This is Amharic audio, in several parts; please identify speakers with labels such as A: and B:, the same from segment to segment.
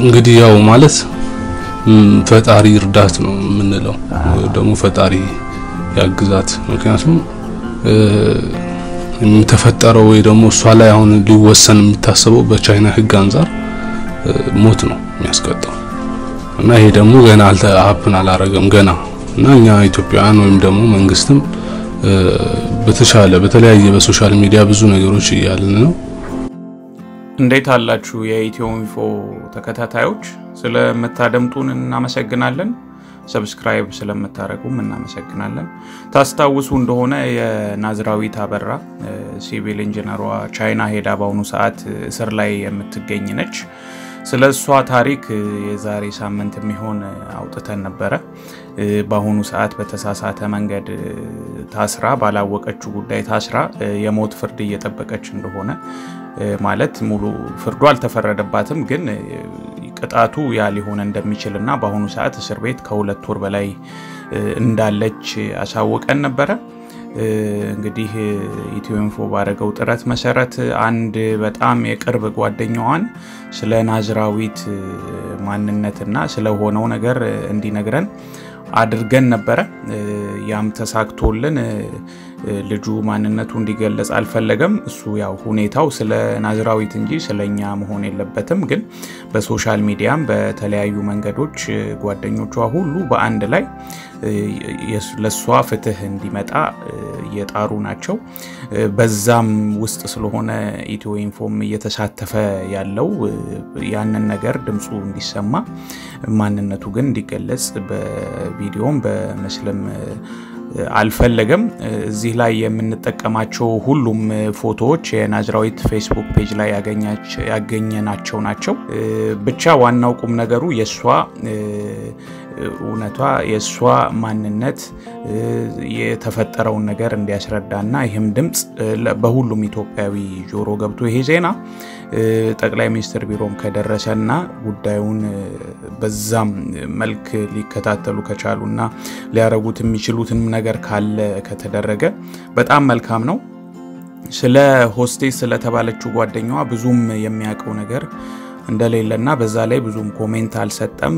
A: እንግዲህ ያው ማለት ፈጣሪ እርዳት ነው የምንለው፣ ደግሞ ፈጣሪ ያግዛት። ምክንያቱም የተፈጠረው ወይ ደግሞ እሷ ላይ አሁን ሊወሰን የሚታሰበው በቻይና ሕግ አንጻር ሞት ነው የሚያስቀጣው እና ይሄ ደግሞ ገና አልተ happen አላረገም ገና እና እኛ ኢትዮጵያውያን ወይም ደግሞ መንግስትም በተሻለ በተለያየ በ social media ብዙ ነገሮች እያልን ነው።
B: እንዴት አላችሁ የኢትዮ ኢንፎ ተከታታዮች? ስለምታደምጡን እናመሰግናለን። subscribe ስለምታደርጉም እናመሰግናለን። ታስታውሱ እንደሆነ የናዝራዊት አበራ ሲቪል ኢንጂነሯ ቻይና ሄዳ በአሁኑ ሰዓት እስር ላይ የምትገኝ ነች። ስለ እሷ ታሪክ የዛሬ ሳምንት የሚሆን አውጥተን ነበረ። በአሁኑ ሰዓት በተሳሳተ መንገድ ታስራ ባላወቀችው ጉዳይ ታስራ የሞት ፍርድ እየጠበቀች እንደሆነ ማለት ሙሉ ፍርዱ አልተፈረደባትም፣ ግን ቅጣቱ ያ ሊሆን እንደሚችል እና በአሁኑ ሰዓት እስር ቤት ከሁለት ወር በላይ እንዳለች አሳውቀን ነበረ። እንግዲህ ኢትዮ ኢንፎ ባደረገው ጥረት መሰረት አንድ በጣም የቅርብ ጓደኛዋን ስለ ናዝራዊት ማንነትና ስለሆነው ነገር እንዲነግረን አድርገን ነበረ። ያም ተሳክቶልን ልጁ ማንነቱ እንዲገለጽ አልፈለገም። እሱ ያው ሁኔታው ስለ ናዝራዊት እንጂ ስለ እኛ መሆን የለበትም። ግን በ social media ም በተለያዩ መንገዶች ጓደኞቿ ሁሉ በአንድ ላይ ለእሷ ፍትህ እንዲመጣ እየጣሩ ናቸው። በዛም ውስጥ ስለሆነ ኢትዮ ኢንፎም እየተሳተፈ ያለው ያንን ነገር ድምፁ እንዲሰማ ማንነቱ ግን እንዲገለጽ በቪዲዮም በምስልም አልፈለገም። እዚህ ላይ የምንጠቀማቸው ሁሉም ፎቶዎች የናዝራዊት ፌስቡክ page ላይ ያገኘናቸው ናቸው። ብቻ ዋናው ቁም ነገሩ የእሷ እውነቷ የእሷ ማንነት የተፈጠረውን ነገር እንዲያስረዳና ይህም ድምፅ በሁሉም ኢትዮጵያዊ ጆሮ ገብቶ ይሄ ዜና ጠቅላይ ሚኒስትር ቢሮም ከደረሰና ጉዳዩን በዛም መልክ ሊከታተሉ ከቻሉና ሊያረጉት የሚችሉትን ነገር ካለ ከተደረገ በጣም መልካም ነው። ስለ ሆስቴስ ስለተባለችው ጓደኛዋ ብዙም የሚያውቀው ነገር እንደሌለና በዛ ላይ ብዙም comment አልሰጠም።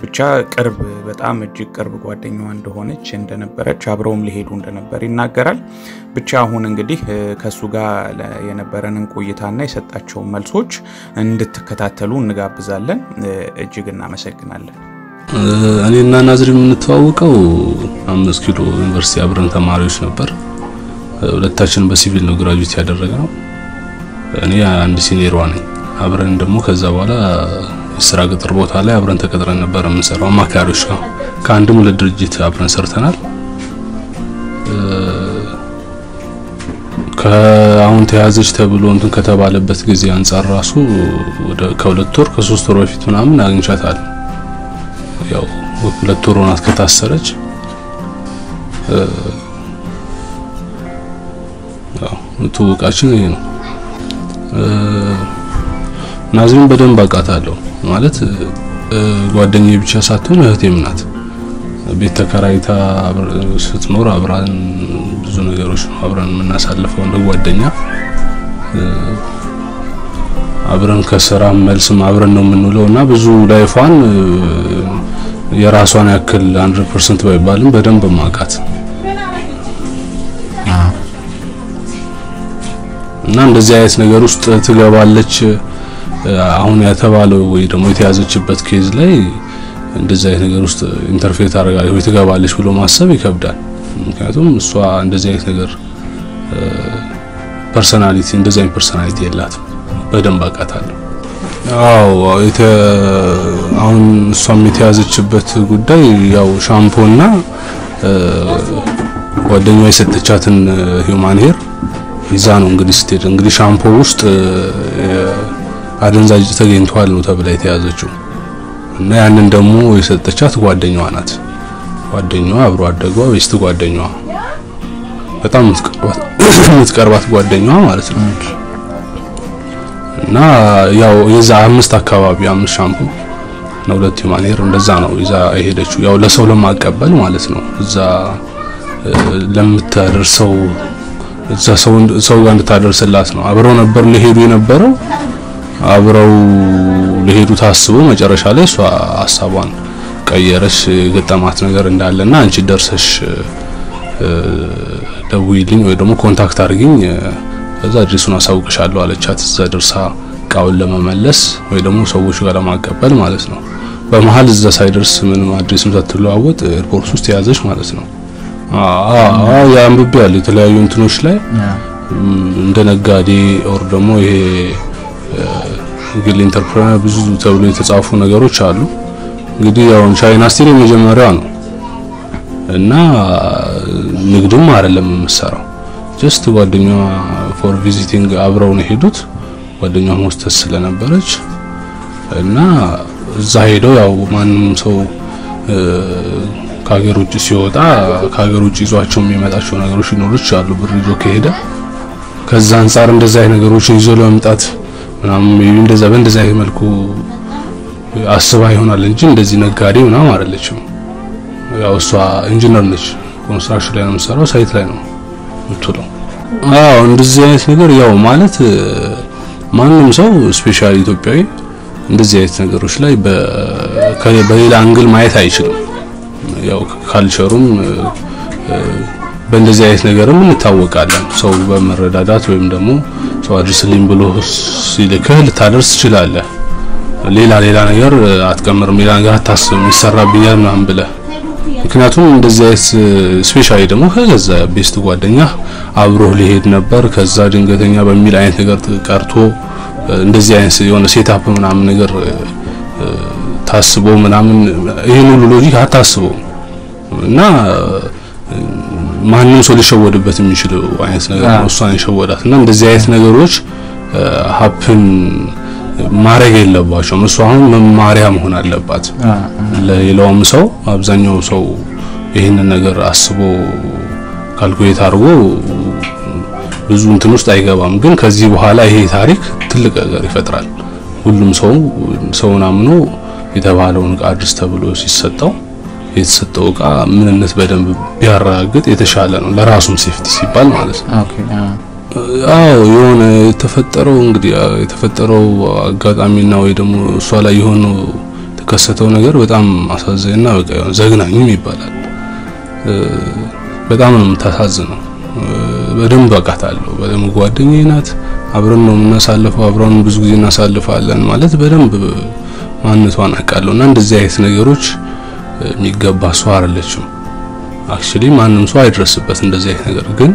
B: ብቻ ቅርብ በጣም እጅግ ቅርብ ጓደኛዋ እንደሆነች እንደነበረች አብረውም ሊሄዱ እንደነበር ይናገራል። ብቻ አሁን እንግዲህ ከእሱ ጋር የነበረንን ቆይታና የሰጣቸውን መልሶች እንድትከታተሉ እንጋብዛለን። እጅግ እናመሰግናለን።
A: እኔና ናዝሪ የምንተዋወቀው አምስት ኪሎ ዩኒቨርሲቲ አብረን ተማሪዎች ነበር። ሁለታችን በሲቪል ነው ግራጁዌት ያደረግነው። እኔ አንድ ሲኒየሯ ነኝ። አብረን ደግሞ ከዛ በኋላ የስራ ቅጥር ቦታ ላይ አብረን ተቀጥረን ነበር የምንሰራው። አማካሪዎች ጋር ከአንድም ሁለት ድርጅት አብረን ሰርተናል። ከአሁን ተያዘች ተብሎ እንትን ከተባለበት ጊዜ አንጻር ራሱ ከሁለት ወር ከሶስት ወር በፊት ምናምን አግኝቻታል። ያው ሁለት ወር ሆናት ከታሰረች። ያው ይሄ ነው። ናዝሪን በደንብ አውቃታለሁ። ማለት ጓደኛዬ ብቻ ሳትሆን እህቴም ናት። ቤት ተከራይታ ስትኖር አብራን ብዙ ነገሮች ነው አብረን የምናሳልፈው እንደ ጓደኛ አብረን ከስራም መልስም አብረን ነው የምንውለው እና ብዙ ላይፏን የራሷን ያክል 100% ባይባልም በደንብ ማውቃት እና እንደዚህ አይነት ነገር ውስጥ ትገባለች አሁን የተባለው ወይ ደግሞ የተያዘችበት case ላይ እንደዚህ አይነት ነገር ውስጥ interfere አደርጋለች ወይ ትገባለች ብሎ ማሰብ ይከብዳል። ምክንያቱም እሷ እንደዚህ አይነት ነገር personality እንደዚህ አይነት personality የላትም። በደንብ አውቃታለሁ። አዎ አሁን እሷም የተያዘችበት ጉዳይ ያው ሻምፖና ጓደኛዋ የሰጠቻትን human hair ይዛ ነው እንግዲህ ስትሄድ እንግዲህ ሻምፖ ውስጥ አደንዛዥ ተገኝቷል ነው ተብላ የተያዘችው እና ያንን ደግሞ የሰጠቻት ጓደኛዋ ናት። ጓደኛዋ አብሮ አደጓ best ጓደኛዋ በጣም የምትቀርባት ጓደኛዋ ማለት ነው። እና ያው የዛ አምስት አካባቢ አምስት ሻምፖ እና ሁለት human hair እንደዛ ነው ይዛ የሄደችው ያው ለሰው ለማቀበል ማለት ነው። እዛ ለምታደርሰው እዛ ሰው ሰው ጋር እንድታደርስላት ነው። አብረው ነበር ሊሄዱ የነበረው አብረው ሊሄዱ ታስበው መጨረሻ ላይ እሷ ሀሳቧን ቀየረች የገጠማት ነገር እንዳለና አንቺ ደርሰሽ ደውይልኝ ወይ ደግሞ contact አድርጊኝ ከዛ address ኡን አሳውቅሻለሁ አለቻት። እዛ ደርሳ እቃውን ለመመለስ ወይ ደግሞ ሰዎቹ ጋር ለማቀበል ማለት ነው። በመሀል እዛ ሳይደርስ ምንም አድሬስም ሳትለዋወጥ ኤርፖርት ውስጥ የያዘች ማለት ነው። አዎ ያንብቤ ያለ የተለያዩ እንትኖች ላይ እንደ ነጋዴ ኦር ደግሞ ይሄ ግል ኢንተርፕረነር ብዙ ተብሎ የተጻፉ ነገሮች አሉ። እንግዲህ ያው ቻይና ስቲል የመጀመሪያው ነው እና ንግድም አይደለም የምሰራው ጀስት ጓደኛዋ for visiting አብረው ነው ሄዱት። ጓደኛዋ ሆስተስ ስለነበረች እና እዛ ሄደው ያው ማንም ሰው ከሀገር ውጭ ሲወጣ ከሀገር ውጭ ይዟቸው የሚመጣቸው ነገሮች ሊኖሩ ይችላሉ። ብር ይዞ ከሄደ ከዛ አንጻር እንደዛ አይነት ነገሮችን ይዞ ለመምጣት ምናምን እንደዛ በእንደዛ መልኩ አስባ ይሆናል እንጂ እንደዚህ ነጋዴ ምናምን አይደለችም። ያው እሷ ኢንጂነር ነች። construction ላይ ነው የምትሰራው፣ site ላይ ነው የምትውለው። አዎ እንደዚህ አይነት ነገር ያው ማለት ማንም ሰው specially ኢትዮጵያዊ እንደዚህ አይነት ነገሮች ላይ በሌላ angle ማየት አይችልም። ያው culture ኡም በእንደዚህ አይነት ነገርም እንታወቃለን። ሰው በመረዳዳት ወይም ደግሞ ሰው አድርስልኝ ብሎ ሲልክህ ልታደርስ ትችላለህ። ሌላ ሌላ ነገር አትቀምርም፣ ሌላ ነገር አታስብም፣ ይሰራብኛል ምናምን ብለህ ምክንያቱም እንደዚህ አይነት specially ደግሞ ከገዛ best ጓደኛ አብሮህ ሊሄድ ነበር ከዛ ድንገተኛ በሚል አይነት ነገር ቀርቶ እንደዚህ አይነት የሆነ setup ምናምን ነገር ታስቦ ምናምን ይሄን ሁሉ logic አታስበው እና ማንም ሰው ሊሸወድበት የሚችለው አይነት ነገር ነው። እሷን የሸወዳት እና እንደዚህ አይነት ነገሮች happen ማድረግ የለባቸውም። እሷ አሁን መማሪያ መሆን አለባት ለሌላውም ሰው። አብዛኛው ሰው ይህንን ነገር አስቦ calculate አድርጎ ብዙ እንትን ውስጥ አይገባም። ግን ከዚህ በኋላ ይሄ ታሪክ ትልቅ ነገር ይፈጥራል። ሁሉም ሰው ሰውን አምኖ የተባለውን እቃ አድርስ ተብሎ ሲሰጠው የተሰጠው እቃ ምንነት በደንብ ቢያረጋግጥ የተሻለ ነው፣ ለራሱም safety ሲባል ማለት ነው። አዎ የሆነ የተፈጠረው እንግዲህ የተፈጠረው አጋጣሚና ወይ ደግሞ እሷ ላይ የሆነው የተከሰተው ነገር በጣም አሳዛኝና በቃ ዘግናኝም ይባላል። በጣም ነው የምታሳዝነው። በደንብ አውቃታለሁ። በደንብ ጓደኛዬ ናት። አብረን ነው የምናሳልፈው፣ አብረን ብዙ ጊዜ እናሳልፋለን ማለት በደንብ ማንነቷን አውቃለሁ። እና እንደዚህ አይነት ነገሮች የሚገባ ሰው አይደለችም። actually ማንም ሰው አይድረስበት እንደዚህ አይነት ነገር ግን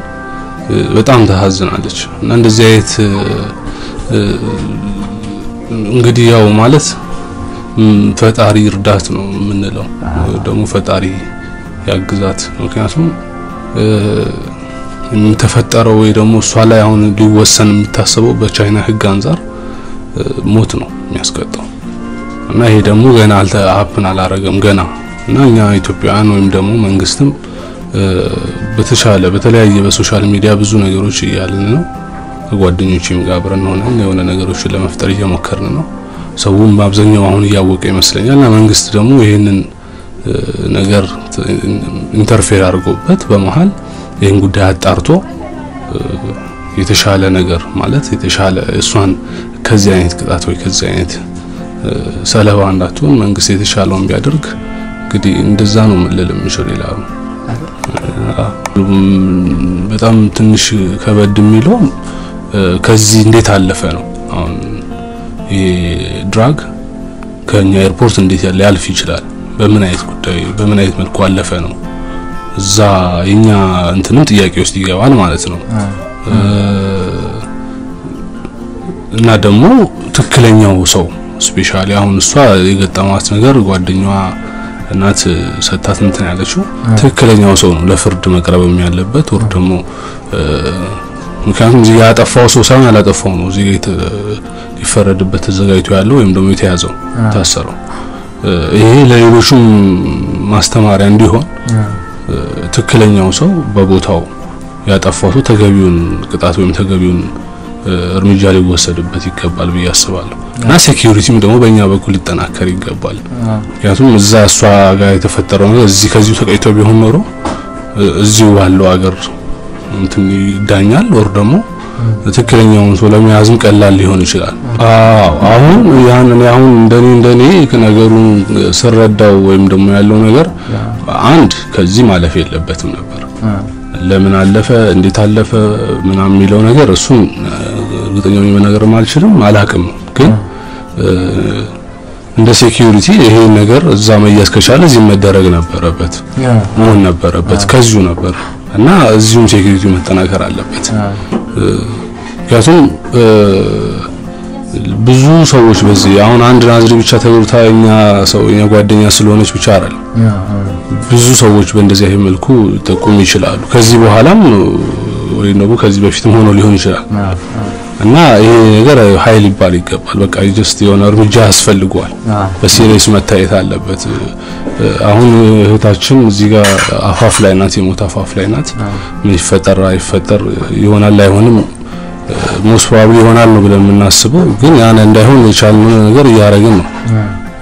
A: በጣም ታሳዝናለች። እና እንደዚህ አይነት እንግዲህ ያው ማለት ፈጣሪ እርዳት ነው የምንለው፣ ደግሞ ፈጣሪ ያግዛት። ምክንያቱም የተፈጠረው ወይ ደግሞ እሷ ላይ አሁን ሊወሰን የሚታሰበው በቻይና ሕግ አንጻር ሞት ነው የሚያስቀጣው እና ይሄ ደግሞ ገና አልተ happen አላረገም ገና እና እኛ ኢትዮጵያውያን ወይም ደግሞ መንግስትም በተሻለ በተለያየ በ social media ብዙ ነገሮች እያልን ነው። ከጓደኞችም ጋር አብረን ሆነን የሆነ ነገሮችን ለመፍጠር እየሞከርን ነው። ሰውም በአብዛኛው አሁን እያወቀ ይመስለኛል እና መንግስት ደግሞ ይህንን ነገር interfere አድርጎበት በመሀል ይህን ጉዳይ አጣርቶ የተሻለ ነገር ማለት የተሻለ እሷን ከዚህ አይነት ቅጣት ወይ ከዚህ አይነት ሰለባ እንዳትሆን መንግስት የተሻለውን ቢያደርግ እንግዲህ እንደዛ ነው ልል የምችለው። በጣም ትንሽ ከበድ የሚለው ከዚህ እንዴት አለፈ ነው። አሁን ይሄ drug ከኛ airport እንዴት ያለ ያልፍ ይችላል? በምን አይነት ጉዳይ በምን አይነት መልኩ አለፈ ነው። እዛ የኛ እንትንም ጥያቄ ውስጥ ይገባል ማለት ነው። እና ደግሞ ትክክለኛው ሰው ስፔሻሊ አሁን እሷ የገጠማት ነገር ጓደኛዋ እናት ሰታት እንትን ያለችው ትክክለኛው ሰው ነው ለፍርድ መቅረብ ያለበት ወር ደግሞ ምክንያቱም እዚህ ያጠፋው ሰው ሳይሆን ያላጠፋው ነው እዚህ ሊፈረድበት ተዘጋጅቶ ያለው ወይም ደግሞ የተያዘው ታሰረው። ይሄ ለሌሎቹም ማስተማሪያ እንዲሆን ትክክለኛው ሰው በቦታው ያጠፋው ሰው ተገቢውን ቅጣት ወይም ተገቢውን እርምጃ ሊወሰድበት ይገባል ብዬ አስባለሁ። እና ሴኪዩሪቲም ደግሞ በእኛ በኩል ሊጠናከር ይገባል። ምክንያቱም እዛ እሷ ጋር የተፈጠረው ነገር እዚህ ከዚሁ ተቀይቶ ቢሆን ኖሮ እዚሁ ባለው ሀገር እንትን ይዳኛል፣ ወር ደግሞ ትክክለኛውን ሰው ለመያዝም ቀላል ሊሆን ይችላል። አዎ አሁን ያንን አሁን እንደኔ እንደኔ ነገሩን ስረዳው ወይም ደግሞ ያለው ነገር አንድ ከዚህ ማለፍ የለበትም ነበር። ለምን አለፈ፣ እንዴት አለፈ ምናምን የሚለው ነገር እሱን እርግጠኛ ሆኜ አልችልም አላቅም። ግን እንደ security ይሄ ነገር እዛ መያዝ ከቻለ እዚህ መደረግ ነበረበት መሆን ነበረበት ከዚሁ ነበር እና እዚሁም security መጠናከር አለበት። ምክንያቱም ብዙ ሰዎች በዚህ አሁን አንድ ናዝሪ ብቻ ተብርታ እኛ so እኛ ጓደኛ ስለሆነች ብቻ አይደለም ብዙ ሰዎች በእንደዚህ አይነት መልኩ ሊጠቁ ይችላሉ። ከዚህ በኋላም ወይም ደግሞ ከዚህ በፊትም ሆኖ ሊሆን ይችላል እና ይሄ ነገር ሃይ ሊባል ይገባል። በቃ just የሆነ እርምጃ ያስፈልገዋል። በ serious መታየት አለበት። አሁን እህታችን እዚህ ጋር አፋፍ ላይ ናት፣ የሞት አፋፍ ላይ ናት። ምን ይፈጠር አይፈጠር ይሆናል አይሆንም most probably ይሆናል ነው ብለን የምናስበው፣ ግን ያን እንዳይሆን የቻልነው ነገር እያደረግን ነው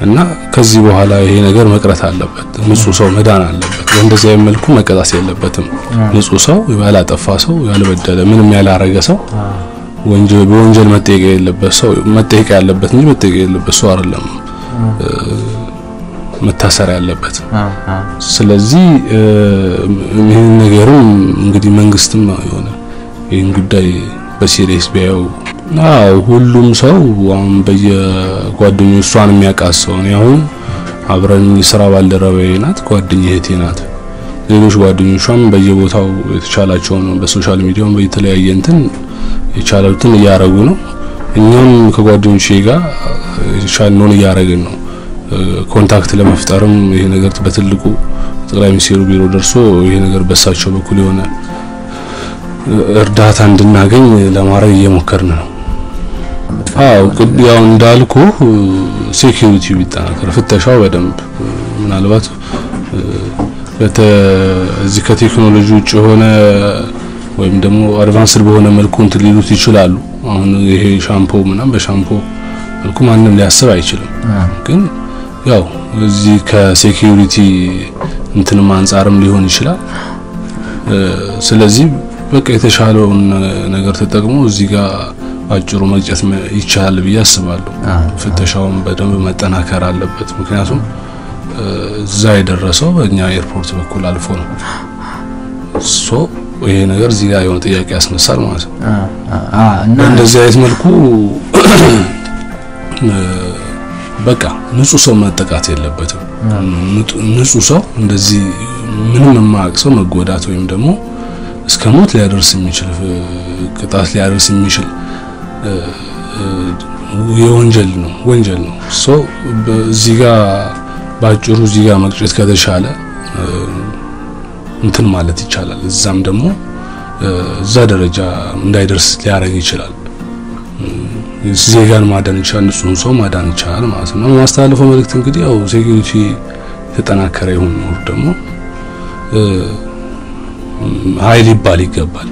A: እና ከዚህ በኋላ ይሄ ነገር መቅረት አለበት። ንጹህ ሰው መዳን አለበት። በእንደዚህ አይነት መልኩ መቀጣት የለበትም። ንጹህ ሰው ያላጠፋ ሰው ያልበደለ ምንም ያላረገ ሰው ወንጀል በወንጀል መጠየቅ የለበት ሰው መጠየቅ ያለበት እንጂ መጠየቅ የለበት ሰው አይደለም መታሰር ያለበት። ስለዚህ ይህን ነገርም እንግዲህ መንግስትም የሆነ ይህን ጉዳይ በሲሪየስ ቢያየው አዎ ሁሉም ሰው አሁን በየጓደኞቹ እሷን የሚያውቃት ሰው እኔ አሁን አብረኝ ስራ ባልደረባዬ ናት፣ ጓደኛ እህቴ ናት። ሌሎች ጓደኞቿም በየቦታው የተቻላቸውን በ social media ውን በየተለያየ እንትን የቻሉትን እያረጉ ነው። እኛም ከጓደኞቼ ጋር የቻልነውን እያረግን ነው። contact ለመፍጠርም ይሄ ነገር በትልቁ ጠቅላይ ሚኒስትሩ ቢሮ ደርሶ ይሄ ነገር በሳቸው በኩል የሆነ እርዳታ እንድናገኝ ለማድረግ እየሞከርን ነው። አዎ ያው እንዳልኩ ሴኪዩሪቲው ቢጠናከር ፍተሻው በደንብ ምናልባት እዚህ ከቴክኖሎጂ ውጭ የሆነ ወይም ደግሞ አድቫንስድ በሆነ መልኩ እንትን ሊሉት ይችላሉ። አሁን ይሄ ሻምፖ ምናምን በሻምፖ መልኩ ማንም ሊያስብ አይችልም። ግን ያው እዚህ ከሴኪዩሪቲ እንትንም አንጻርም ሊሆን ይችላል። ስለዚህ በቃ የተሻለውን ነገር ተጠቅሞ እዚህ ጋር ባጭሩ መቅጨት ይቻላል ብዬ አስባለሁ። ፍተሻውን በደንብ መጠናከር አለበት። ምክንያቱም እዛ የደረሰው በእኛ ኤርፖርት በኩል አልፎ ነው። so ይሄ ነገር እዚህ ጋር የሆነ ጥያቄ ያስነሳል ማለት ነው። እንደዚህ አይነት መልኩ በቃ ንጹህ ሰው መጠቃት የለበትም። ንጹህ ሰው እንደዚህ ምንም የማያውቅ ሰው መጎዳት ወይም ደግሞ እስከ ሞት ሊያደርስ የሚችል ቅጣት ሊያደርስ የሚችል የወንጀል ነው ወንጀል ነው። so እዚህ ጋር ባጭሩ እዚህ ጋር መቅጨት ከተቻለ እንትን ማለት ይቻላል። እዛም ደግሞ እዛ ደረጃ እንዳይደርስ ሊያደርግ ይችላል። ዜጋን ማዳን ይቻላል፣ ንጹህን ሰው ማዳን ይቻላል ማለት ነው። የማስተላልፈው መልእክት እንግዲህ ያው security የተጠናከረ ይሁን ነው ደግሞ ሃይ ሊባል ይገባል።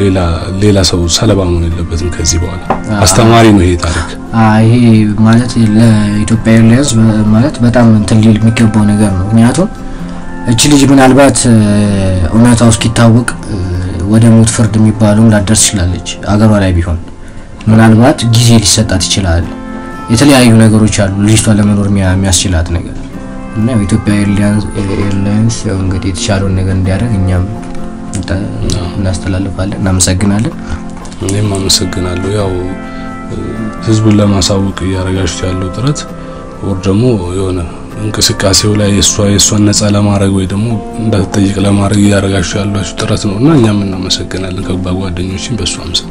A: ሌላ ሌላ ሰው ሰለባ መሆን የለበትም። ከዚህ በኋላ አስተማሪ ነው ይሄ ታሪክ።
C: ይሄ ማለት ለኢትዮጵያ ኤርላይንስ ማለት በጣም እንትን ሊል የሚገባው ነገር ነው። ምክንያቱም እቺ ልጅ ምናልባት እውነታው እስኪታወቅ ወደ ሞት ፍርድ የሚባለውም ልትደርስ ትችላለች። አገሯ ላይ ቢሆን ምናልባት ጊዜ ሊሰጣት ይችላል። የተለያዩ ነገሮች አሉ ልጅቷን ለመኖር የሚያስችላት ነገር እና የኢትዮጵያ ኤርላይንስ ያው እንግዲህ የተሻለውን ነገር እንዲያደርግ እኛም እናስተላልፋለን። እናመሰግናለን።
A: እኔም አመሰግናለሁ። ያው ህዝቡን ለማሳወቅ እያደረጋችሁት ያለው ጥረት ወይ ደግሞ የሆነ እንቅስቃሴው ላይ የእሷ የእሷን ነጻ ለማድረግ ወይ ደግሞ እንዳትጠይቅ ለማድረግ እያደረጋችሁ ያላችሁ ጥረት ነው እና እኛም እናመሰግናለን ከጓደኞችን በእሱ አምሳ